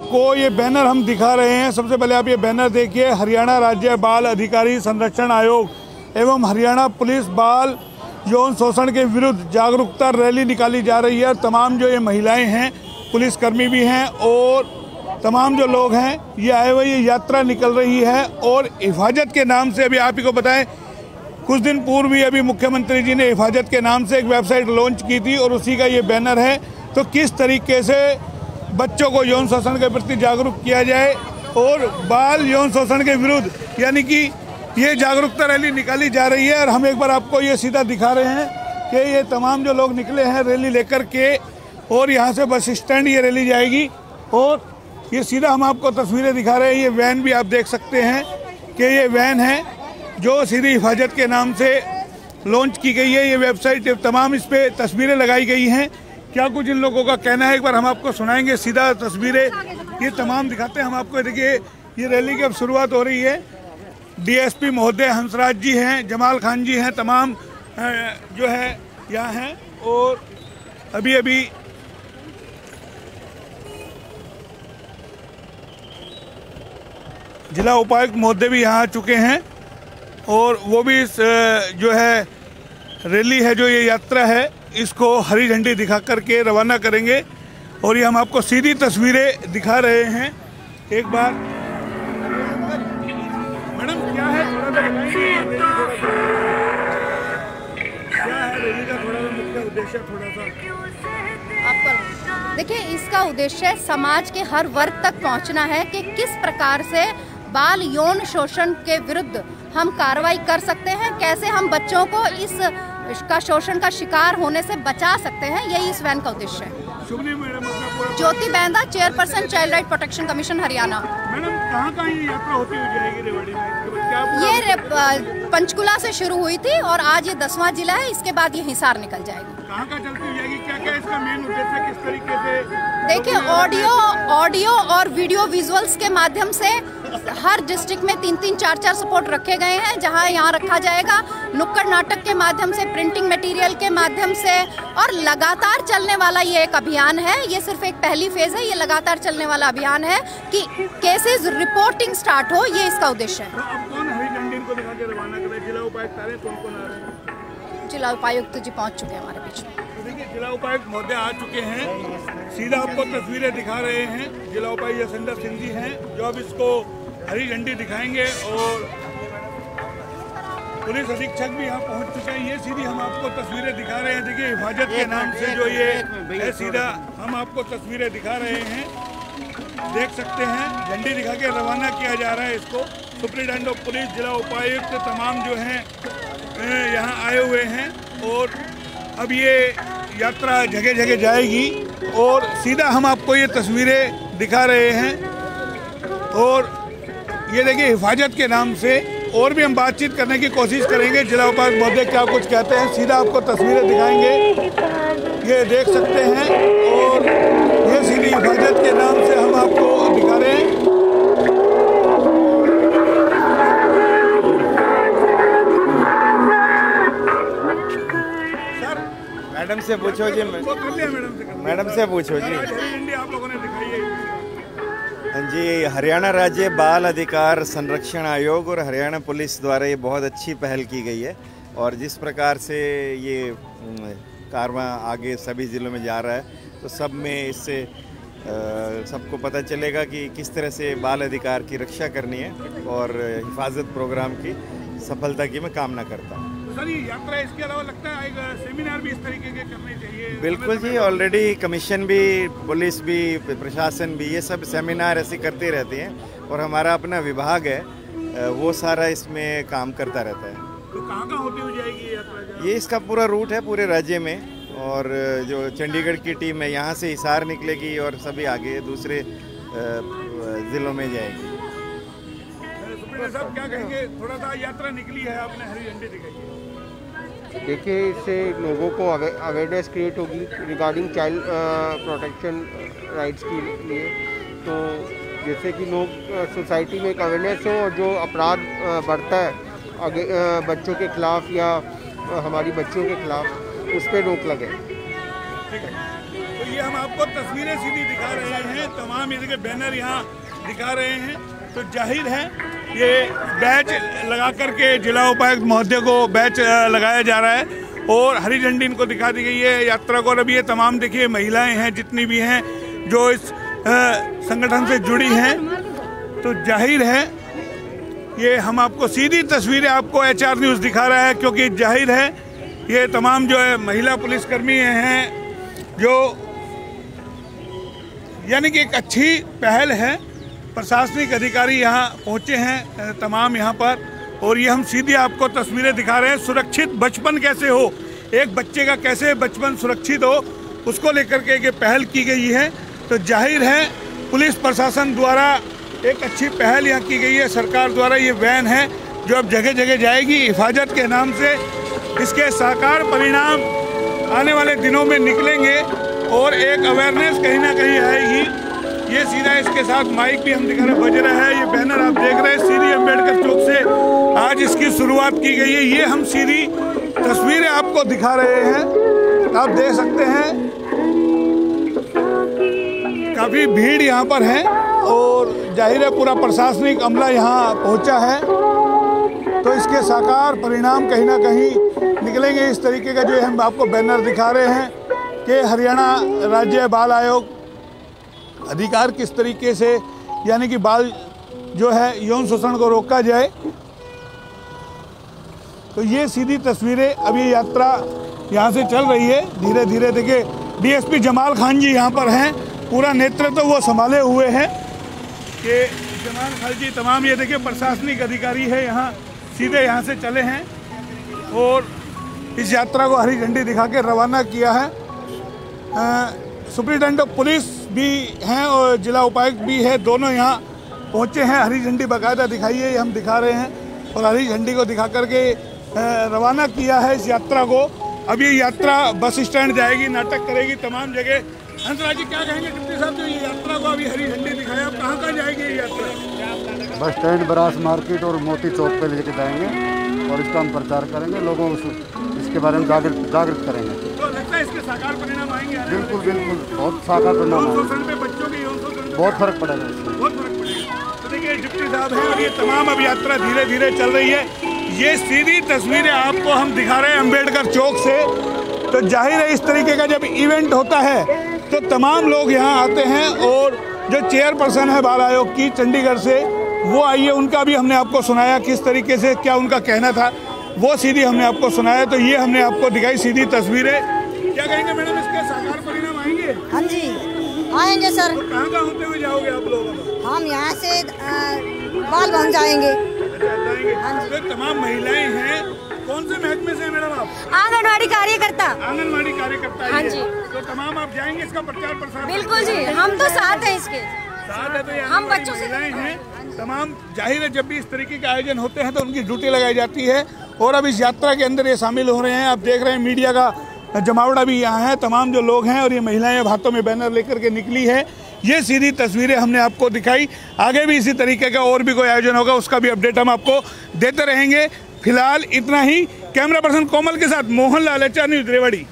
को ये बैनर हम दिखा रहे हैं। सबसे पहले आप ये बैनर देखिए, हरियाणा राज्य बाल अधिकारी संरक्षण आयोग एवं हरियाणा पुलिस बाल यौन शोषण के विरुद्ध जागरूकता रैली निकाली जा रही है और तमाम जो ये महिलाएँ हैं पुलिसकर्मी भी हैं और तमाम जो लोग हैं, ये आए हुए, ये यात्रा निकल रही है और हिफाजत के नाम से अभी आप ही को बताएँ, कुछ दिन पूर्व ही अभी मुख्यमंत्री जी ने हिफाजत के नाम से एक वेबसाइट लॉन्च की थी और उसी का ये बैनर है। तो किस तरीके से बच्चों को यौन शोषण के प्रति जागरूक किया जाए और बाल यौन शोषण के विरुद्ध, यानी कि ये जागरूकता रैली निकाली जा रही है और हम एक बार आपको ये सीधा दिखा रहे हैं कि ये तमाम जो लोग निकले हैं रैली लेकर के और यहाँ से बस स्टैंड ये रैली जाएगी और ये सीधा हम आपको तस्वीरें दिखा रहे हैं, ये वैन भी आप देख सकते हैं कि ये वैन है जो सीधी हिफाजत के नाम से लॉन्च की गई है, ये वेबसाइट तमाम इस पर तस्वीरें लगाई गई हैं। क्या कुछ इन लोगों का कहना है? एक बार हम आपको सुनाएँगे सीधा तस्वीरें। ये तमाम दिखाते हैं। हम आपको देखिए, ये रैली की अब शुरुआत हो रही है। डीएसपी महोदय हंसराज जी हैं, जमाल खान जी हैं, तमाम जो है, यहाँ हैं। और अभी अभी जिला उपायुक्त महोदय भी यहाँ आ चुके हैं। और वो भी इस जो है रैली है जो ये यात्रा है, इसको हरी झंडी दिखा करके रवाना करेंगे और ये हम आपको सीधी तस्वीरें दिखा रहे हैं। एक बार। मैडम, क्या है? थोड़ा सा देखिए, इसका उद्देश्य समाज के हर वर्ग तक पहुँचना है कि किस प्रकार से बाल यौन शोषण के विरुद्ध हम कार्रवाई कर सकते हैं, कैसे हम बच्चों को इस का शोषण का शिकार होने से बचा सकते हैं यही इस वैन का उद्देश्य है। Jyoti Bainda chairperson child right protection commission Haryana. Madam कहाँ कहाँ ये यात्रा होती हुई जाएगी रेवाड़ी में? ये पंचकुला से शुरू हुई थी और आज ये दसवां जिला है इसके बाद ये हिसार निकल जाएगी। कहाँ कहाँ चलती हुई जाएगी? क्या क्या इसका मेन उद्देश्य किस तरीके से देखिए ऑडियो ऑडियो और वीडियो विजुअल्स के माध्यम से हर डिस्ट्रिक्ट में तीन तीन चार चार सपोर्ट रखे गए हैं जहाँ यहाँ रखा जाएगा। नुक्कड़ नाटक के माध्यम से प्रिंटिंग मटेरियल के माध्यम से और लगातार चलने वाला ये एक अभियान है। ये सिर्फ़ एक पहली फ़ेज़ है ये लगातार चलने वाला अभियान है कि केसेस रिपोर्टिंग स्टार्ट हो ये इसका उद्देश्य है। जिला उपायुक्त जी पहुँच चुके हैं हमारे बीच देखिए जिला उपायुक्त महोदय आ चुके हैं। सीधा आपको तस्वीरें दिखा रहे हैं। जिला उपायुक्त यशेंद्र सिंह जी हैं जो अब इसको हरी झंडी दिखाएँगे और पुलिस अधीक्षक भी यहाँ पहुँच चुके हैं। ये सीधी हम आपको तस्वीरें दिखा रहे हैं। देखिए हिफाजत के नाम से जो ये है सीधा हम आपको तस्वीरें दिखा रहे हैं। देख सकते हैं झंडी दिखा के रवाना किया जा रहा है इसको। सुप्रिंटेंडेंट ऑफ़ पुलिस जिला उपायुक्त तमाम जो हैं यहाँ आए हुए हैं और अब ये यात्रा जगह जगह जाएगी और सीधा हम आपको ये तस्वीरें दिखा रहे हैं और ये देखिए हिफाजत के नाम से और भी हम बातचीत करने की कोशिश करेंगे। जिला उपायुक्त महोदय क्या कुछ कहते हैं? सीधा आपको तस्वीरें दिखाएँगे। ये देख सकते हैं और ये सीधी हिफाजत के नाम से हम आपको दिखा रहे हैं मैडम से पूछो जी मैडम से पूछो जी। हाँ। जी, हरियाणा राज्य बाल अधिकार संरक्षण आयोग और हरियाणा पुलिस द्वारा ये बहुत अच्छी पहल की गई है और जिस प्रकार से ये कारवा आगे सभी ज़िलों में जा रहा है तो सब में इससे सबको पता चलेगा कि किस तरह से बाल अधिकार की रक्षा करनी है और हिफाजत प्रोग्राम की सफलता की मैं कामना करता हूँ। सर ये यात्रा इसके अलावा लगता है सेमिनार भी इस तरीके के करने चाहिए। बिल्कुल जी ऑलरेडी कमीशन भी पुलिस भी प्रशासन भी ये सब सेमिनार ऐसे करते रहते हैं और हमारा अपना विभाग है वो सारा इसमें काम करता रहता है। तो कहाँ कहाँ होती हुई जाएगी यात्रा ये इसका पूरा रूट है पूरे राज्य में और जो चंडीगढ़ की टीम है यहाँ से हिसार निकलेगी और सभी आगे दूसरे ज़िलों में जाएगी। साहब क्या कहेंगे? थोड़ा सा यात्रा निकली है आपने हरी झंडी दिखाई देखिए, इससे लोगों को अवेयरनेस क्रिएट होगी रिगार्डिंग चाइल्ड प्रोटेक्शन राइट्स के लिए। तो जैसे कि लोग सोसाइटी में एक अवेयरनेस हो और जो अपराध बढ़ता है आगे बच्चों के खिलाफ़ या हमारी बच्चियों के खिलाफ़, उस पर रोक लगे। तो ये हम आपको तस्वीरें सीधी दिखा रहे हैं, तमाम इसके बैनर यहाँ दिखा रहे हैं। तो ज़ाहिर है ये बैच लगा करके जिला उपायुक्त महोदय को बैच लगाया जा रहा है और हरी झंडी इनको दिखा दी गई है। यात्रा को और अभी ये तमाम देखिए महिलाएँ हैं, जितनी भी हैं, जो इस संगठन से जुड़ी हैं तो ज़ाहिर है ये हम आपको सीधी तस्वीरें आपको एच आर न्यूज़ दिखा रहा है, क्योंकि ज़ाहिर है ये तमाम जो है महिला पुलिसकर्मी हैं, जो यानी कि एक अच्छी पहल है। प्रशासनिक अधिकारी यहाँ पहुँचे हैं तमाम यहाँ पर, और ये हम सीधे आपको तस्वीरें दिखा रहे हैं। सुरक्षित बचपन कैसे हो? एक बच्चे का कैसे बचपन सुरक्षित हो? उसको लेकर के ये पहल की गई है। तो ज़ाहिर है, पुलिस प्रशासन द्वारा एक अच्छी पहल यहाँ की गई है। सरकार द्वारा ये वैन है, जो अब जगह जगह जाएगी हिफाजत के नाम से। इसके साकार परिणाम आने वाले दिनों में निकलेंगे, और एक अवेयरनेस कहीं ना कहीं आएगी। ये सीधा इसके साथ माइक भी हम दिखा रहे बज रहा है, ये बैनर आप देख रहे हैं, सीधी अंबेडकर चौक से आज इसकी शुरुआत की गई है। ये हम सीधी तस्वीरें आपको दिखा रहे हैं। आप देख सकते हैं। काफ़ी भीड़ यहाँ पर है और ज़ाहिर है पूरा प्रशासनिक अमला यहाँ पहुँचा है। तो इसके साकार परिणाम कहीं ना कहीं निकलेंगे। इस तरीके का जो हम आपको बैनर दिखा रहे हैं कि हरियाणा राज्य बाल आयोग अधिकार किस तरीके से, यानी कि बाल जो है, यौन शोषण को रोका जाए। तो ये सीधी तस्वीरें अभी यात्रा यहाँ से चल रही है। धीरे धीरे देखिए, डीएसपी जमाल खान जी यहाँ पर हैं। पूरा नेतृत्व तो वो संभाले हुए हैं। कि जमाल खान जी तमाम ये देखिए, प्रशासनिक अधिकारी है। यहाँ सीधे यहाँ से चले हैं और इस यात्रा को हरी झंडी दिखा के रवाना किया है। सुप्रिटेंडेंट ऑफ़ पुलिस भी हैं और जिला उपायुक्त भी है। दोनों यहाँ पहुँचे हैं। हरी झंडी बाकायदा दिखाई है हम दिखा रहे हैं। और हरी झंडी को दिखा करके रवाना किया है इस यात्रा को। अब ये यात्रा बस स्टैंड जाएगी, नाटक करेगी तमाम जगह। हंसराज जी, क्या कहेंगे डिप्टी साहब, जो ये यात्रा को अभी हरी झंडी दिखाया अब कहाँ कहाँ जाएगी ये यात्रा? बस स्टैंड, बरास मार्केट और मोती चौक पे लेके जाएँगे और इसका हम प्रचार करेंगे। लोगों को इसके बारे में जागृत करेंगे। इसके साकार परिणाम आएँगे बिल्कुल बिल्कुल बहुत साकार परिणाम पे बच्चों के बहुत फ़र्क पड़ेगा बहुत फ़र्क पड़ेगा। तो देखिए डिप्टी साहब हैं और ये तमाम अब यात्रा धीरे धीरे चल रही है। ये सीधी तस्वीरें आपको हम दिखा रहे हैं अंबेडकर चौक से। तो ज़ाहिर है इस तरीके का जब इवेंट होता है तो तमाम लोग यहाँ आते हैं और जो चेयरपर्सन है बाल आयोग की चंडीगढ़ से वो आइए उनका भी हमने आपको सुनाया किस तरीके से क्या उनका कहना था वो सीधी हमने आपको सुनाया। तो ये हमने आपको दिखाई सीधी तस्वीरें। क्या कहेंगे मैडम इसके साकार परिणाम आएँगे? हाँ जी आएँगे सर। कहाँ कहाँ होते हुए जाओगे आप लोग? हम यहाँ से बाल बन जाएँगे। जाएँगे। तो तमाम महिलाएँ हैं। कौन से महकमे से हैं मैडम आप? आंगनवाड़ी कार्यकर्ता। आंगनवाड़ी कार्यकर्ता हाँ जी। तो तमाम आप जाएँगे इसका प्रचार प्रसार बिल्कुल जी हम तो साथ हैं इसके। साथ है तो हम बच्चों से- महिलाएँ हैं। तमाम ज़ाहिर है जब भी इस तरीके के आयोजन होते हैं तो उनकी ड्यूटी लगाई जाती है। और अब इस यात्रा के अंदर ये शामिल हो रहे हैं। आप देख रहे हैं मीडिया का जमावड़ा भी यहाँ है, तमाम जो लोग हैं और ये महिलाएँ अब हाथों में बैनर लेकर के निकली है। ये सीधी तस्वीरें हमने आपको दिखाई। आगे भी इसी तरीके का और भी कोई आयोजन होगा, उसका भी अपडेट हम आपको देते रहेंगे। फ़िलहाल इतना ही। कैमरा पर्सन कोमल के साथ मोहन लाल न्यूज़, रेवाड़ी।